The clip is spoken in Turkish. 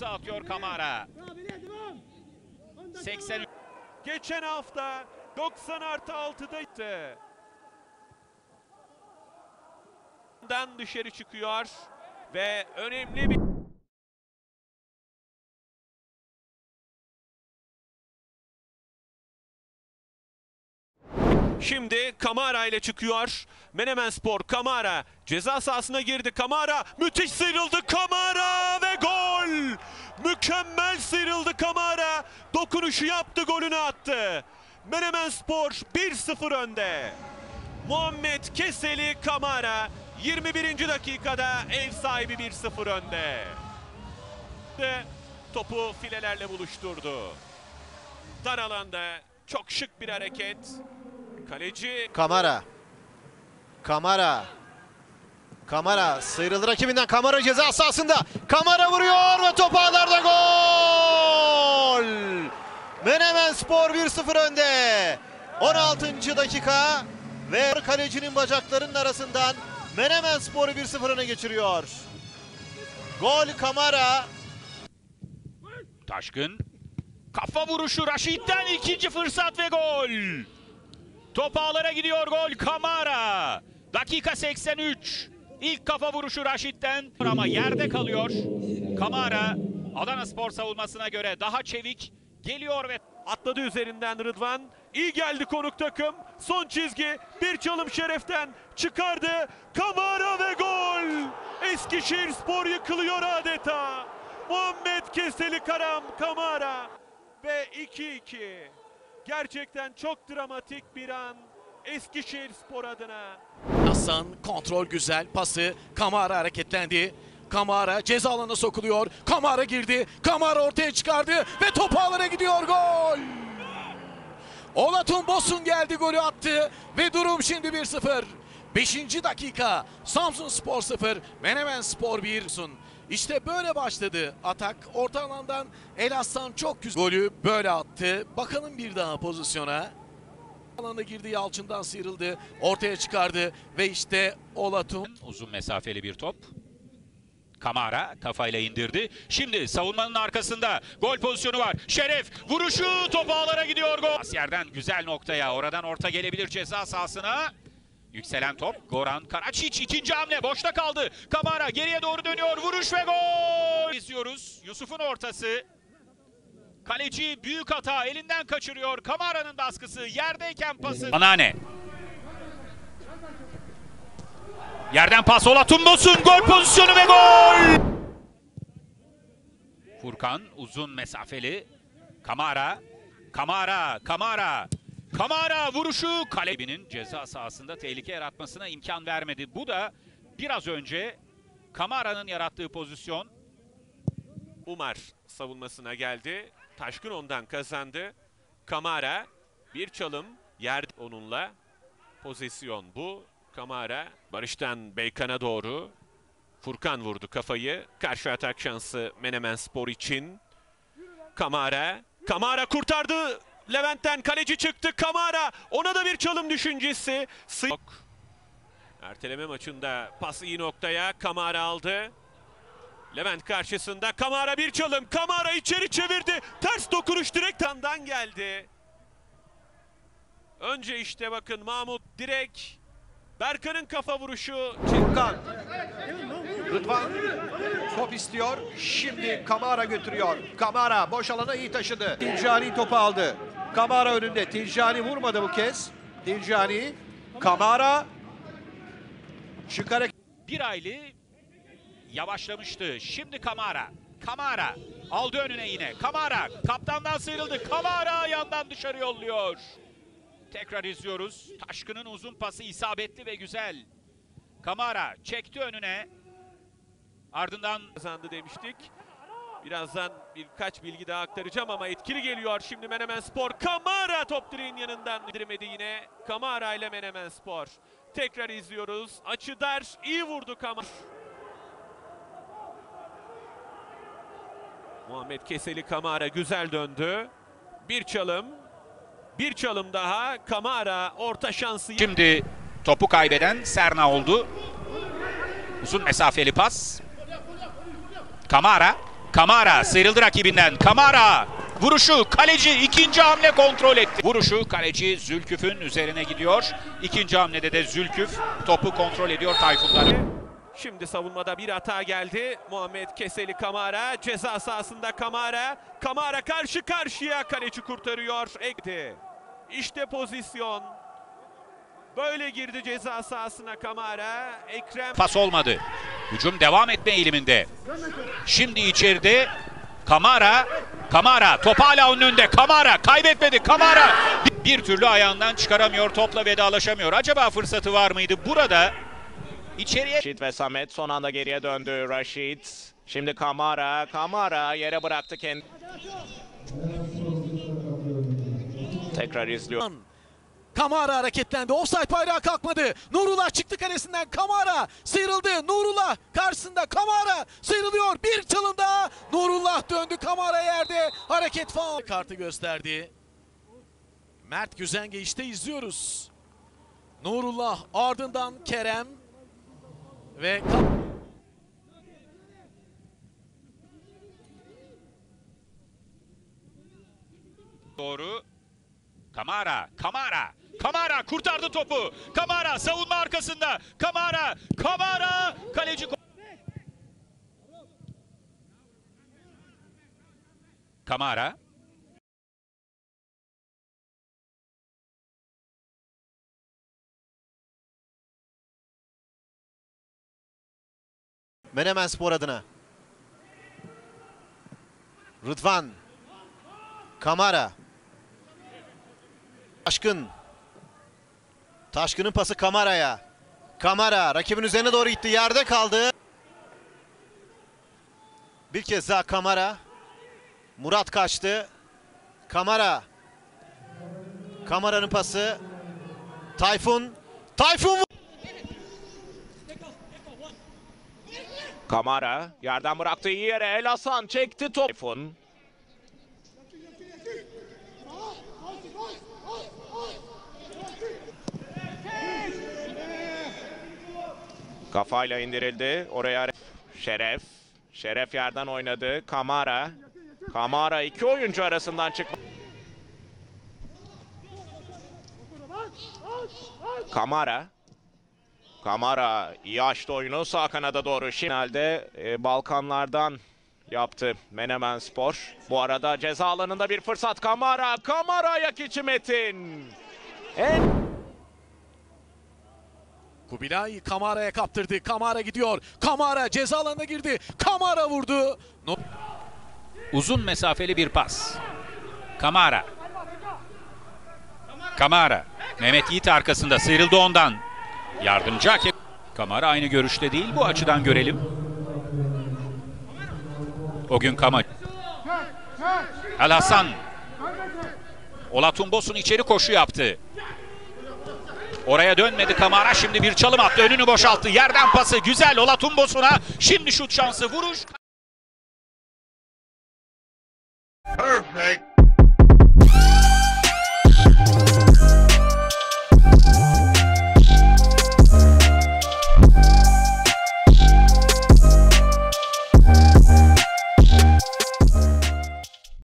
imza atıyor Kamara. 80 Geçen hafta 90 artı 6'da gitti. Dan dışarı çıkıyor ve önemli bir Şimdi Kamara ile çıkıyor. Menemen Spor Kamara ceza sahasına girdi. Kamara müthiş sıyrıldı. Kamara ve gol! Mükemmel sıyrıldı Kamara. Dokunuşu yaptı, golünü attı. Menemen Spor 1-0 önde. Muhammed Keseli Kamara 21. dakikada ev sahibi 1-0 önde. De topu filelerle buluşturdu. Dar alanda çok şık bir hareket. Kaleci Kamara. Kamara. Kamara sıyrıldı rakibinden. Kamara ceza sahasında. Kamara vuruyor ve top ağlarda gol. Menemen Spor 1-0 önde. 16. dakika ve kalecinin bacaklarının arasından Menemen Spor'u 1-0 öne geçiriyor. Gol Kamara. Taşkın. Kafa vuruşu Raşit'ten ikinci fırsat ve gol. Top ağlara gidiyor gol Kamara. Dakika 83. İlk kafa vuruşu Raşit'ten ama yerde kalıyor. Kamara Adana Spor savunmasına göre daha çevik geliyor ve Atladı üzerinden Rıdvan. İyi geldi konuk takım. Son çizgi. Bir çalım şereften çıkardı. Kamara ve gol. Eskişehir Spor yıkılıyor adeta. Muhammed Keseli Karam Kamara. Ve 2-2. Gerçekten çok dramatik bir an. Eskişehir Spor adına. Hasan kontrol güzel pası Kamara hareketlendi. Kamara ceza alanına sokuluyor. Kamara girdi. Kamara ortaya çıkardı ve top ağlara gidiyor gol. Olatun Bosun geldi golü attı ve durum şimdi 1-0. 5. dakika Samsun Spor 0 Menemen Spor 1. İşte böyle başladı atak. Orta alandan El Aslan çok güzel golü böyle attı. Bakalım bir daha pozisyona. Alana girdi Yalçın'dan sıyrıldı. Ortaya çıkardı ve işte Olatun uzun mesafeli bir top. Kamara kafayla indirdi. Şimdi savunmanın arkasında gol pozisyonu var. Şeref vuruşu top ağlara gidiyor gol. Pas yerden güzel noktaya oradan orta gelebilir ceza sahasına. Yükselen top Goran Karaçiç ikinci hamle boşta kaldı. Kamara geriye doğru dönüyor vuruş ve gol. İzliyoruz Yusuf'un ortası. Kaleci büyük hata elinden kaçırıyor. Kamara'nın baskısı yerdeyken pası. Anane. Yerden pas Olatunbos'un gol pozisyonu ve gol. Furkan uzun mesafeli. Kamara. Kamara. Kamara. Kamara vuruşu kalebinin ceza sahasında tehlike yaratmasına imkan vermedi. Bu da biraz önce Kamara'nın yarattığı pozisyon. Umar savunmasına geldi. Taşkın ondan kazandı. Kamara bir çalım yerde onunla. Pozisyon bu. Kamara Barış'tan Beykan'a doğru. Furkan vurdu kafayı. Karşı atak şansı Menemen Spor için. Kamara. Kamara kurtardı. Levent'ten kaleci çıktı. Kamara. Ona da bir çalım düşüncesi. Erteleme maçında pas iyi noktaya. Kamara aldı. Levent karşısında Kamara bir çalım. Kamara içeri çevirdi. Ters dokunuş direkt tandan geldi. Önce işte bakın Mahmut direkt Berkan'ın kafa vuruşu. Furkan. Rıdvan top istiyor. Şimdi Kamara götürüyor. Kamara boş alana iyi taşıdı. Tiljani topu aldı. Kamara önünde. Tiljani vurmadı bu kez. Tiljani. Kamara. Şık hareket. Bir aylı yavaşlamıştı. Şimdi Kamara. Kamara aldı önüne yine. Kamara kaptandan sıyrıldı. Kamara yandan dışarı yolluyor. Tekrar izliyoruz. Taşkın'ın uzun pası isabetli ve güzel. Kamara çekti önüne. Ardından kazandı demiştik. Birazdan birkaç bilgi daha aktaracağım ama etkili geliyor şimdi Menemen Spor. Kamara top direğin yanından indirmedi yine. Kamara ile Menemen Spor. Tekrar izliyoruz. Açı dar. iyi vurdu Kamara. Muhammed Keseli Kamara güzel döndü. Bir çalım. Bir çalım daha. Kamara orta şansı. Şimdi topu kaybeden Serna oldu. Uzun mesafeli pas. Kamara. Kamara sıyrıldı rakibinden. Kamara vuruşu kaleci ikinci hamle kontrol etti. Vuruşu kaleci Zülküf'ün üzerine gidiyor. İkinci hamlede de Zülküf topu kontrol ediyor Tayfun'dan. Şimdi savunmada bir hata geldi. Muhammed Keseli Kamara ceza sahasında Kamara. Kamara karşı karşıya kaleci kurtarıyor. Ekti. İşte pozisyon. Böyle girdi ceza sahasına Kamara. Ekrem Pas olmadı. Hücum devam etme eğiliminde. Şimdi içeride Kamara. Kamara top hala onun önünde. Kamara kaybetmedi. Kamara bir, türlü ayağından çıkaramıyor. Topla vedalaşamıyor. Acaba fırsatı var mıydı? Burada içeriye Raşit ve Samet son anda geriye döndü. Raşit. Şimdi Kamara. Kamara yere bıraktı kendi. Tekrar izliyor. Kamara hareketlendi. Offside bayrağı kalkmadı. Nurullah çıktı kalesinden. Kamara sıyrıldı. Nurullah karşısında Kamara sıyrılıyor. Bir çalım daha. Nurullah döndü. Kamara yerde. Hareket faul. Kartı gösterdi. Mert Güzenge işte izliyoruz. Nurullah ardından Kerem ve doğru. Kamara, Kamara, Kamara kurtardı topu. Kamara savunma arkasında. Kamara, Kamara kaleci Kamara Menemen Spor adına. Rıdvan. Kamara. Taşkın. Taşkın'ın pası Kamara'ya. Kamara rakibin üzerine doğru gitti. Yerde kaldı. Bir kez daha Kamara. Murat kaçtı. Kamara. Kamara'nın pası. Tayfun. Tayfun Kamara yerden bıraktı iyi yere. El Hasan çekti top. Tayfun. Kafayla indirildi. Oraya Şeref. Şeref yerden oynadı. Kamara. Kamara iki oyuncu arasından çıkma. Kamara. Kamara iyi açtı oyunu sağ kanada doğru. Finalde e, Balkanlardan yaptı Menemen Spor. Bu arada ceza alanında bir fırsat Kamara. Kamara ayak içi Metin. En Kubilay Kamara'ya kaptırdı. Kamara gidiyor. Kamara ceza alanına girdi. Kamara vurdu. No- uzun mesafeli bir pas. Kamara. Kamara. Mehmet Yiğit arkasında sıyrıldı ondan. Yardımcı hakem. Kamara aynı görüşte değil bu açıdan görelim. O gün Kamara. Hasan. Olatumbos'un içeri koşu yaptı. Oraya dönmedi Kamara. Şimdi bir çalım attı. Önünü boşalttı. Yerden pası güzel Olatumbos'una. Şimdi şut şansı vuruş. Perfect.